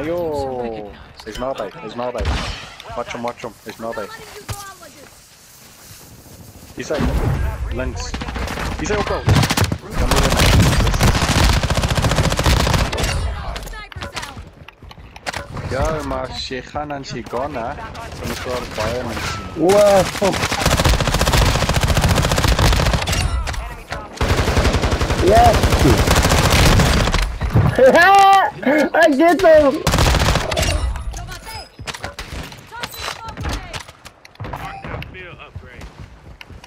Mayo. He's Malbay. He's Malbay. Watch him, watch him. He's Malbay. He's like links. He's out, bro. Come with him. Ja, maar sy gaan en sy gaan hè. Sy moet daar baie mense. Wow, fuck. Yes! I get him!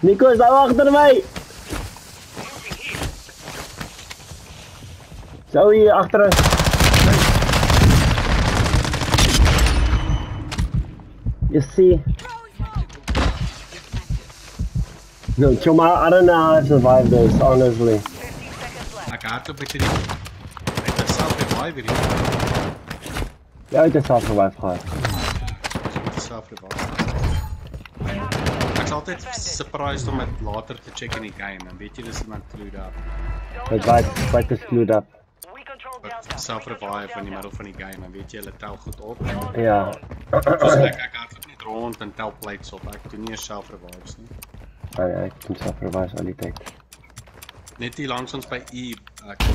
Nico is daar achter mij! Zo hier achter ons. You see? No, Choma, I don't know how I survived this, honestly. Hardloop met hierdie. Ek het self revive. Ja, ik heb zelf survived gehad. Ek moet self revive. Altyd surprised om dit later te check in die game en weet jy dis iemand clued up. Het white, white is screwed up. Wat self revive in die middel van die game en weet jy hulle tel goed op. Ja. Soos ek ek hardloop net rond en tel plates op. Ek doen nie eers self revives nie. Ah, ja, ik kan zelf survive al die tijd. Net hier langs ons by E ek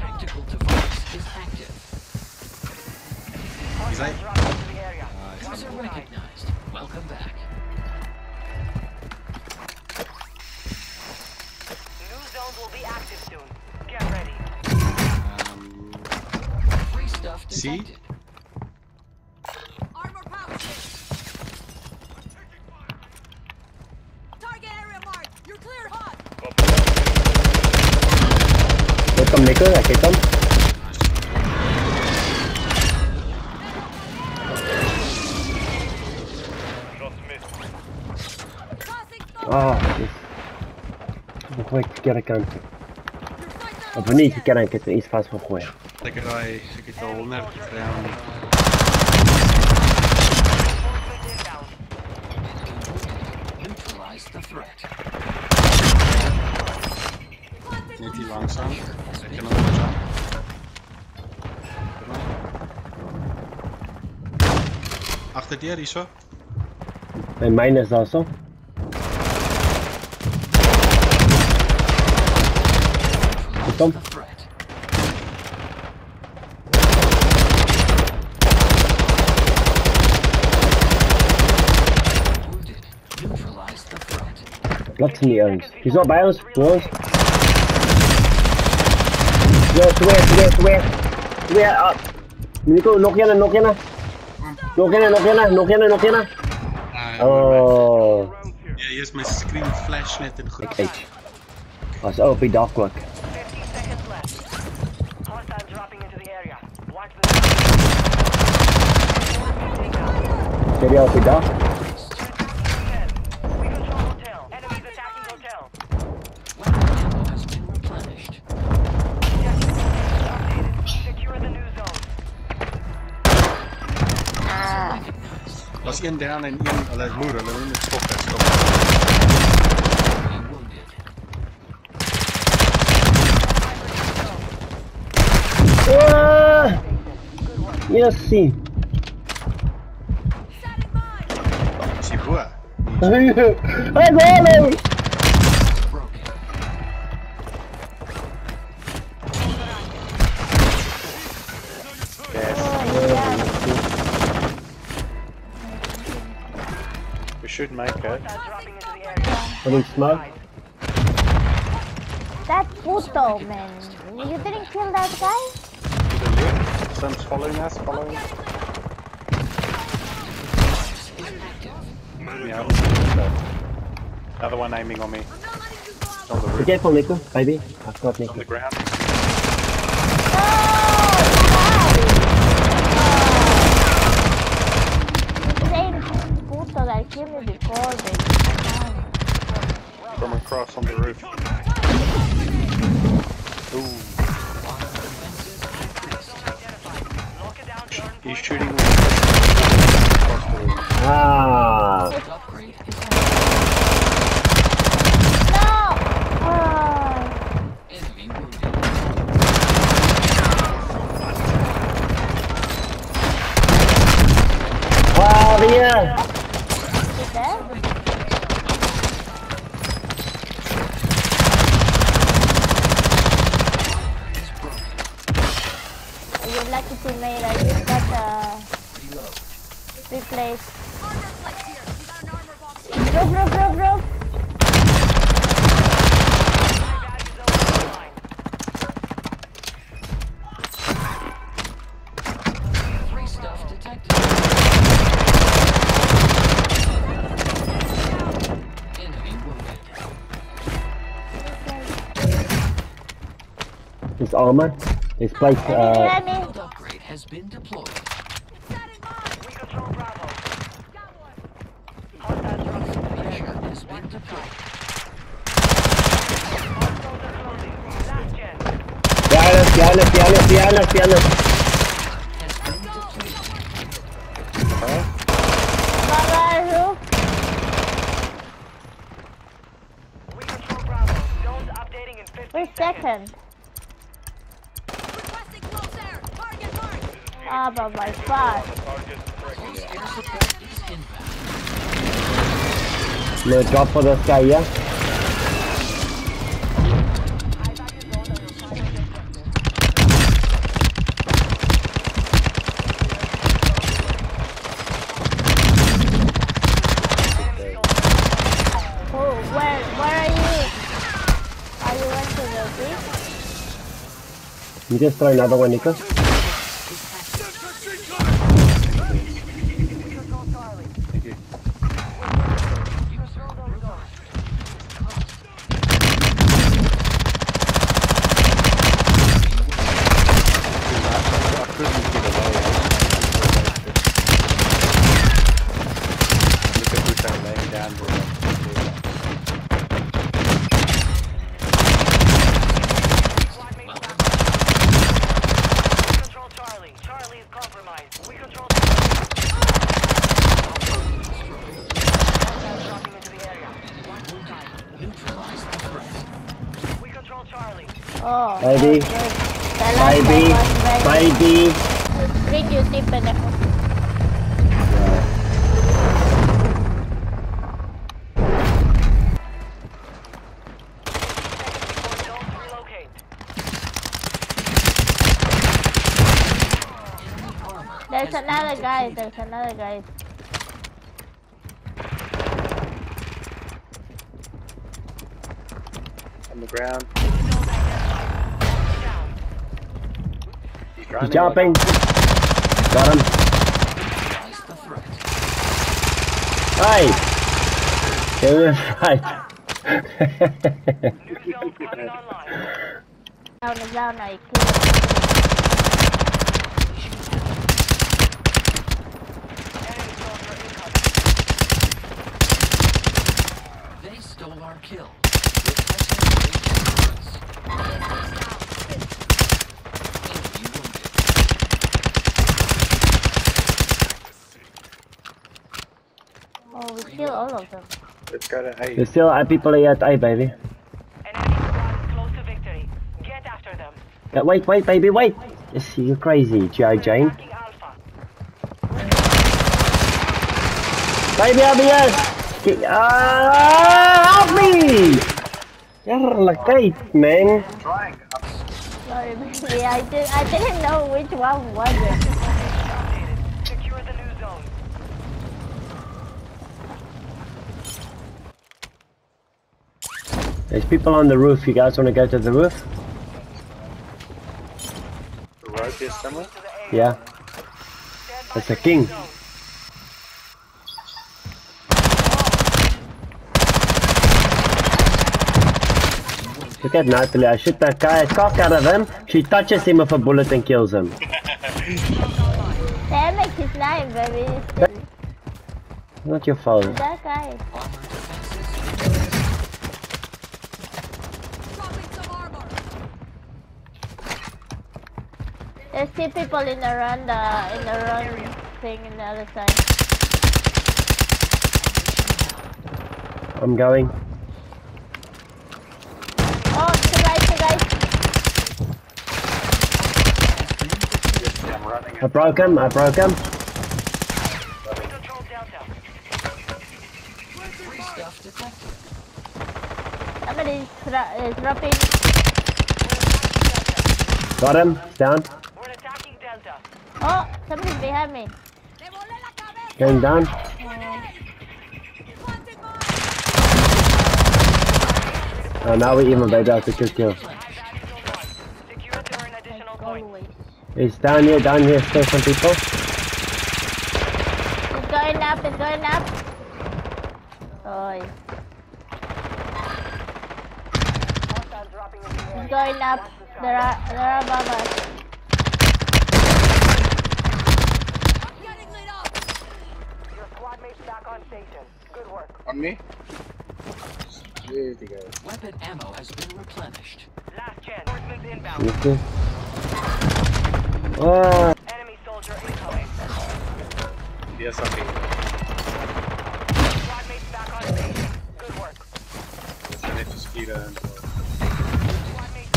Tactical device is active. Is hy? Ah, is User recognized. Welcome back. See? detected. Armor power Target area marked. You're cleared hot. Hit hem, Nico, ik hit hem. Tossing Ah, yes. Hoe gooi ik verkeerde kant? Сыграй, какие-то лунер прям. Niet die langzaam. Ik kan hem langzaam. Achter dir, Isha. Hey, mine is also. Threat. Plaats hem niet ergens. Die is al bij ons, voor ons. Ja, twee, twee, twee. Twee, ah. Nico, nog een, nog een. Nog een, nog een, nog een, nog een. Uh, Oh. Ja, hier is my screen flash net en goed. Kijk. Als op die dag kwak. 50 seconds left. Hostiles dropping into the area. Watch the Zie op die Recognized. Daar's een down en een hulle is moer, hulle moet net stop, ek stop. Being wounded. Ah! Yes, zie. Is hy area. Wat een smoke. That Puto, man. You didn't kill that guy? To the left. Some's following us, following. Yeah, Another one aiming on me. On the Be careful, Nico, baby. I've got on the ground. across on the roof. Ooh. He's shooting with yeah. Has been deployed. Hostiles are closing. Last gen. behind us, behind us, behind us, behind us, behind us. Has been yeah? High value zone on your primary objective. Enemy zone Oh, where, where are you? Are you the beach? You just throw another one, Nico. We control Charlie. Thank you. You control those zones. I couldn't get away. Look at Buta laying down Squad mates back up. We control Charlie. Charlie is compromised. We control Hostiles dropping into the area. Neutralize the threat. We control Charlie. Oh, Baby. that's good. The last Baby, one was very baby. Green duty, pendejo. Before zones relocate. Enemy armor There's another guy, there's another guy. on the ground. He's He's jumping. Got him. Neutralize the threat. Hey! Give me a fight. New zones coming online. Down is down, I clear. Enemy zones are incoming. They stole our kill. Requesting reassurance. Enemy wounded. Oh, we kill all of them. Let's go to A. There's still people here at A, baby. An enemy close to victory. Get after them. Uh, wait, wait, baby, wait. Yes, You're crazy, Joe Jane. Baby, I'll be here. Get- Ah, help me! Yarla, kijk, man. Sorry, baby, I, did, I didn't know which one was it. Updated. Secure the new zone. There's people on the roof. You guys want to go to the roof? The rope is somewhere. To the area. Yeah. Stand That's a king. Look at Natalie. I shoot that guy cock out of him. She touches him with a bullet and kills him. Damn it, he's lying, baby. Not your fault. That guy. Armor defenses. Dropping some armor. There's two people in the run, the, in the run thing in the other side. I'm going. Oh, two guys, two guys. Yeah, I'm running. I broke him. I broke him. We control Delta. Free stuff detected. Somebody is, uh, dropping. We're attacking Delta. Got him. Down. We're attacking Delta. Oh, somebody's behind me. ¡Le volé la cabeza! Going down. Oh, now we're even, baby. I took kill. High value zone one. Secure earn additional always. It's down here, down here. Still some people. It's going up, it's going up. Oi, Hostiles dropping into the it's going up. There are, there are above us. I'm getting lit up! Your squad mates back on station. Good work. On me? There they. Weapon ammo has been replenished. Last chance. Horseman's inbound. You see? Oh, Enemy soldier incoming. Yes. Squad mates back on. Good work. Dis net so skiere en. Squad mates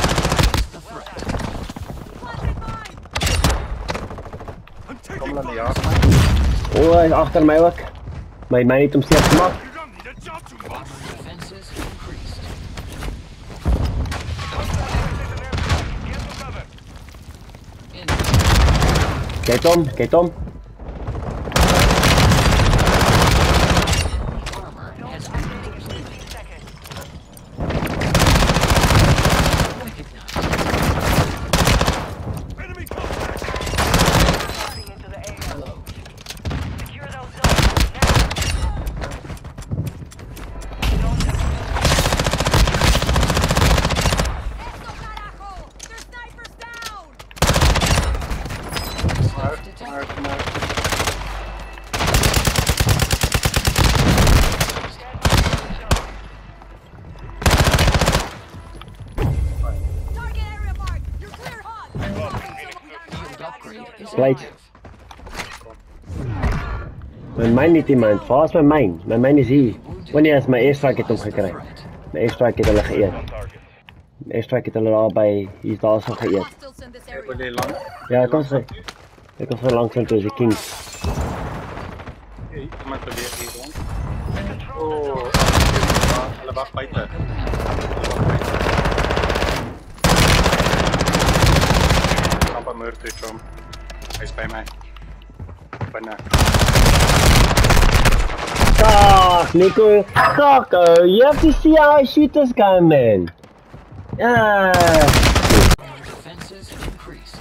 my ook. My my het hom seer gemaak. Armor defenses increased. In Kyk hom, kyk hom. plate. My myn het iemand, waar is my myn? My myn is hier. Wanneer is my airstrike het hom gekry? My airstrike het hulle geëet. My airstrike het hulle daar by hier daar so geëet. Ja, kom sy. Ek kom vir langs lank tussen die kings. Hey, iemand probeer hier rond. Oh, hulle wag buite. Kamp aan muur toe kom. Hy's by my. Binne. Kak, Nico. Kak, uh, you have to see how I shoot this guy, man. Yeah. Armor defenses increased.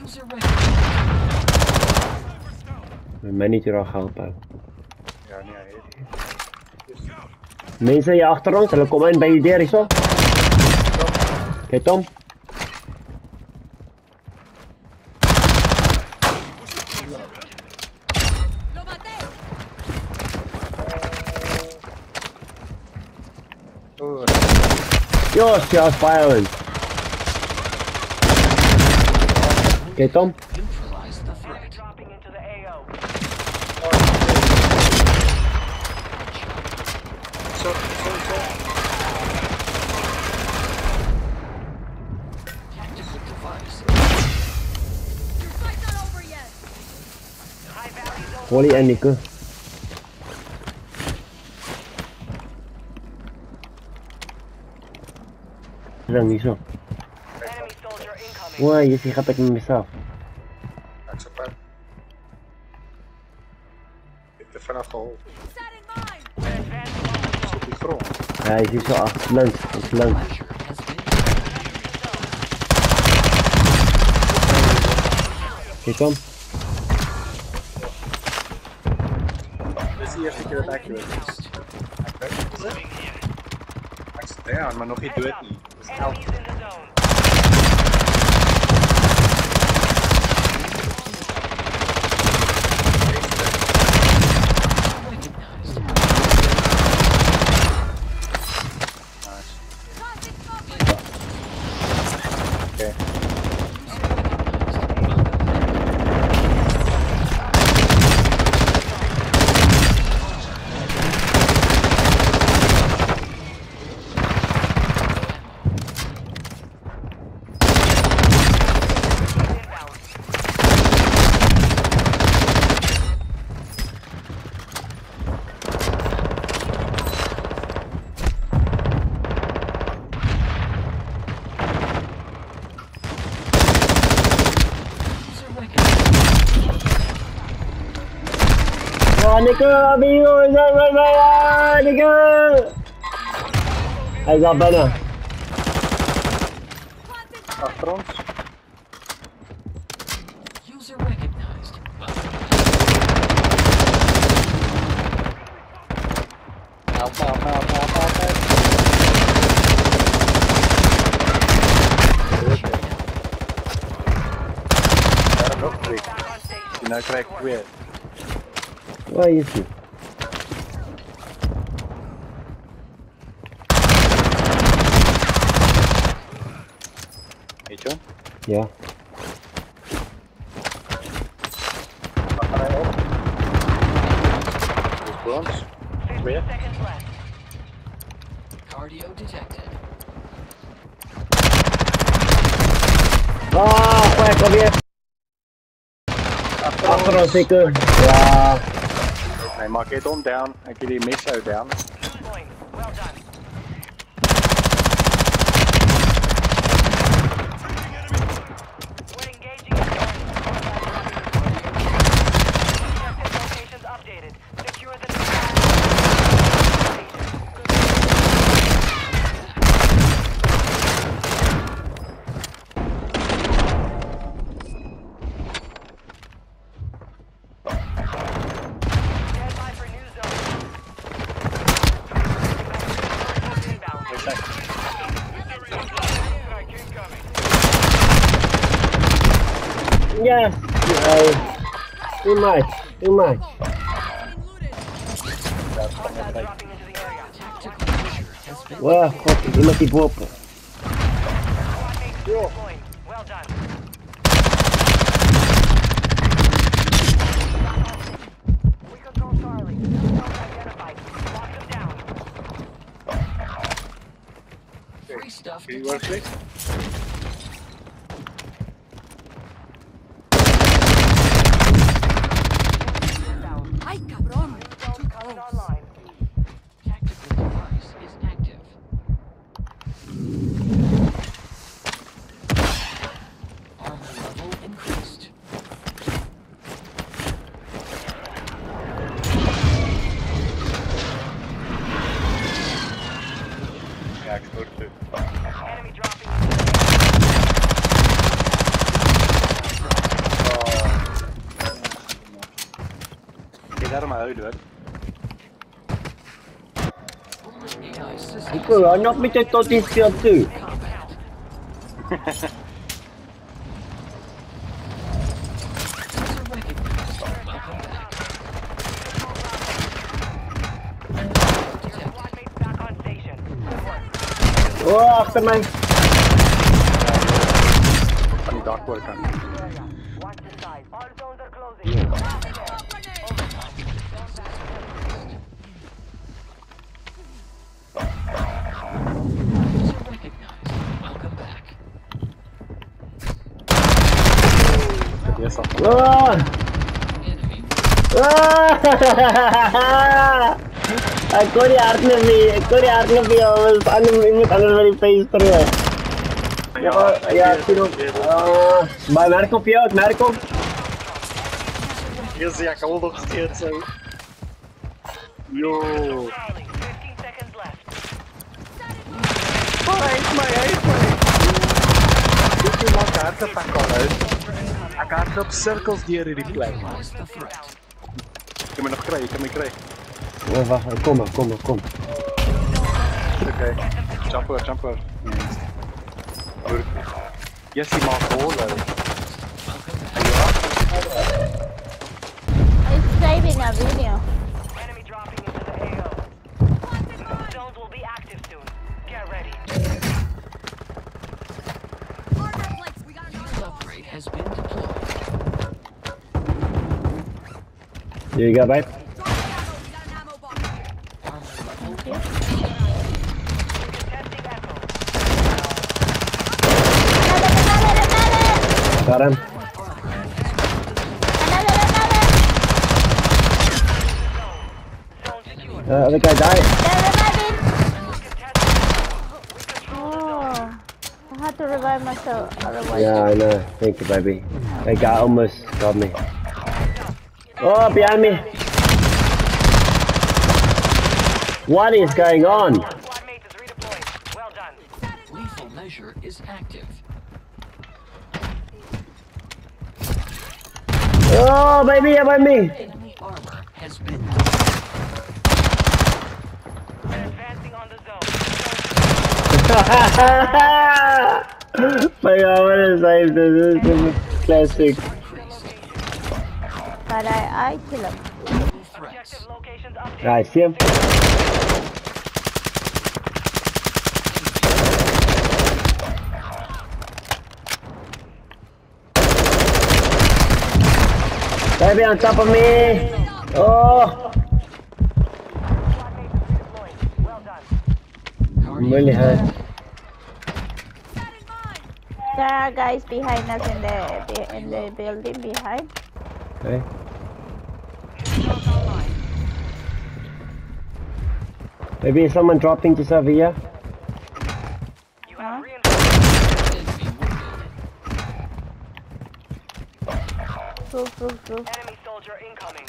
User recognized. My man het hier al gehelp hou. Ja, nee, hy het. Mense hier agter ons, hulle kom in by die deur hierso. The Enemy threat. dropping into the AO. so, so, so. Tactical device. Your fight's not over yet! High value zone. Holy en Nico. Dan hierso. Enemy soldier incoming. Wow, jy sien gat ek met myself. Ek's op pad. Ek het te vinnig gehol. Set in mine! Advance along the zone. Op die grond. Ja, hy is hierso ag links, ons links. Pleasure has been Was Scheiße. Damn, man noch hier Idioten. Das ist Nico, amigo, is that right, right, Nico? Hy's daar binnen. Agter ons. User recognized. Help, help, help, help, help, help. Daar nog twee. Die nou krijg ik hij op? Dit is voor ons. Weer. Seconds left. Cardio detected. Ah, kwek alweer. Achter ons, Nico. Ja. Hij maakt het er om down. Heb die mis uit down. Well done. We're engaging in Objective locations updated. Secure the Stand by for new zone. Inbound. Strike incoming. Yes. Ay. Uh, too much. Too much. Hostiles dropping into the area. Tactical measure has been Wah, god, iemand die boven. Squad mates deploying. Well done. We control Charlie. Zones identified. Lock free stuff Can you work detected. this? ¡Ay, cabrón! Zone coming online. Tactical device is active. Armor level increased. Ja, ik hoor het. Enemy dropping into the Kijk daar maar uit hoor. AI system Nico, hou nog met je tot die speel toe. combat. User recognized. Welcome back. Detected. Squad mates back on station. Good work. Dit is al. Enemy. Aku di art lebih, aku di art lebih awal anu imut anu dari face terus. Ya, ya, sino. Ah, bij Marco Piot, Marco. Hier zie ik al nog steeds zo. Yo. Charlie, 15 seconds left. Hij is mij, hij is mij. Dit is maar kaarten pak al uit. Ik had op cirkels die hier in die plek. neutralize the threat. Ik kan me nog krijgen, ik kan me krijgen. Oh, wacht, kom maar, kom maar, kom. Oké. Jumper, jumper. Goed. Yes, die mag horen. It's saving a video. Another, another, another! Got him. Another, another! Zone secure. Uh, other guy died. They're reviving! Contested Echo. We control the zone. Oh, I had to revive myself, otherwise. Yeah, I know. Thank you, baby. That guy almost got me. Oh, behind me. What is going on? Squad mate is redeployed. Well. Lethal measure is active. Oh, baby, yeah, by me. Enemy armor has been Advancing on the zone. My God, what is life? This is classic. But I, I kill him. Enemy threats. Objective locations updated. Guys, see him? Baby on top of me. Oh, Squad mate is redeployed. Well done. I'm really hurt. There are guys behind us in the in the building behind. Okay. Maybe someone dropping to Sevilla? You Huh? have reinforcements. Enemy wounded. Proof, proof, proof. Enemy soldier incoming.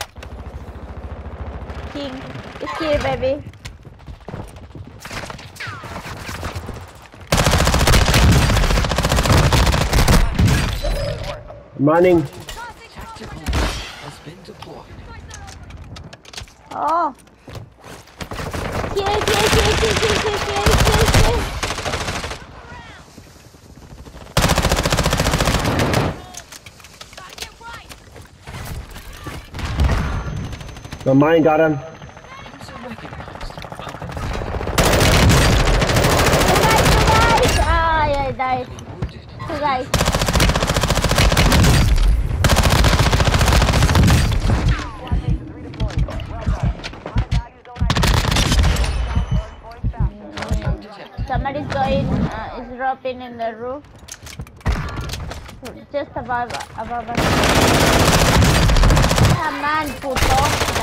King, it's here, baby. I'm running. Tactical has been deployed. Oh. The mine got him. Guys, oh, guys. Somebody's going, uh, is dropping in the roof. Just above, above us. Yeah, man, puto.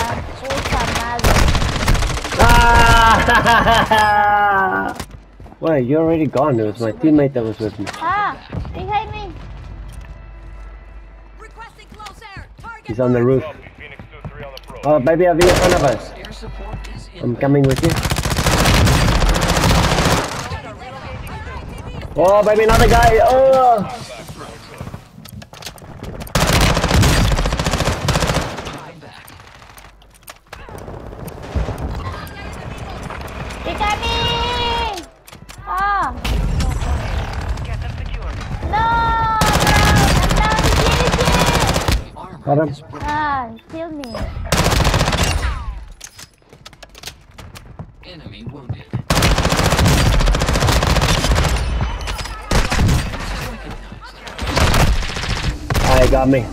La puta madre. Ah! Wait, you're already gone. It was my teammate that was with me. Ah, behind me. Requesting close air. Target. He's on the roof. Oh, baby, I'll be in front of us. Air support is in. I'm coming with you. Oh, baby, another guy. Oh! Adam. Ah, kill me. Enemy wounded. I got me.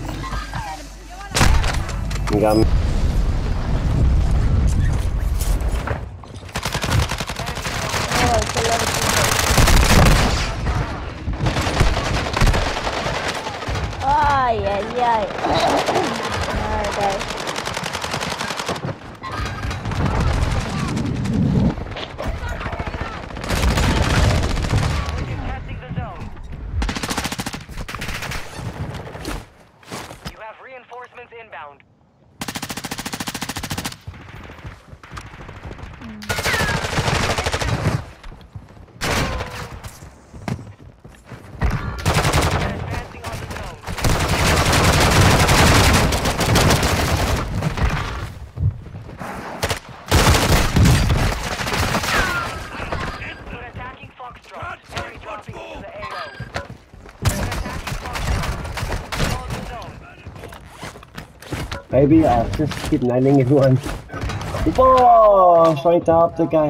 You got me. Maybe I'll just keep landing everyone. Whoa! Straight up the guy.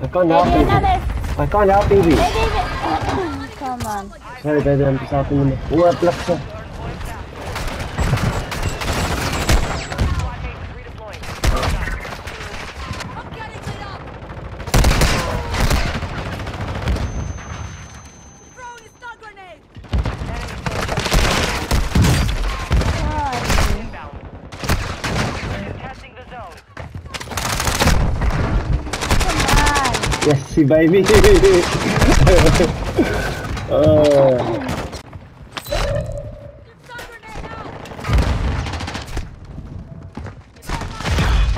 I can't help you. I can't help you, baby. Come on. Sorry baby, I'm just helping you. Oh, I've Testing the zone. come on. Yes, baby. oh. Stun grenade out!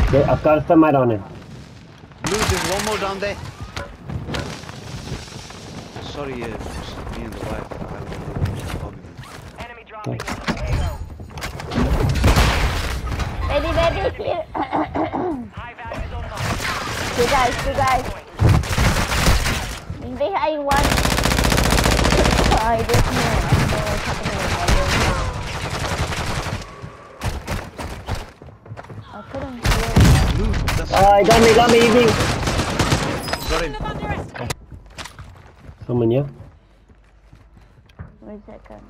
Okay, I've got a thermite on him. Blue, there's one more down there. Sorry, uh, just me and the wife. I don't know. Enemy dropping into the Baby, baby, clear. High value zone two guys, two guys. Behind one. I just knew. I know what's happening. I couldn't hear. Blue, that's Oh, he got me, got me, Evie. got him. Them under arrest! Someone here. Wait a second.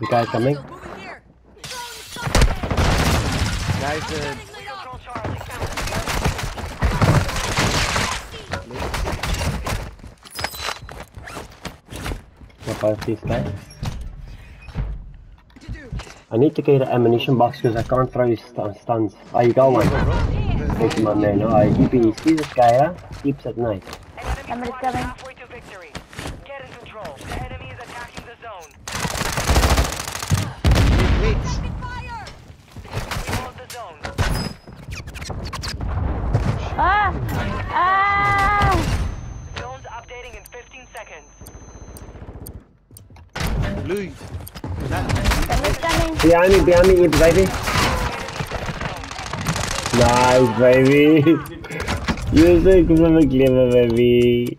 The guy coming. Hostiles moving here! Throwing a stun grenade! Guys, uh, What about this guy? I need to get an ammunition box because I can't throw st stuns. Oh, you got one. Thank you, my man. Alright, keep it. See this guy, huh? Keeps at night. Me, baby. Nice, baby. You're so clever, baby.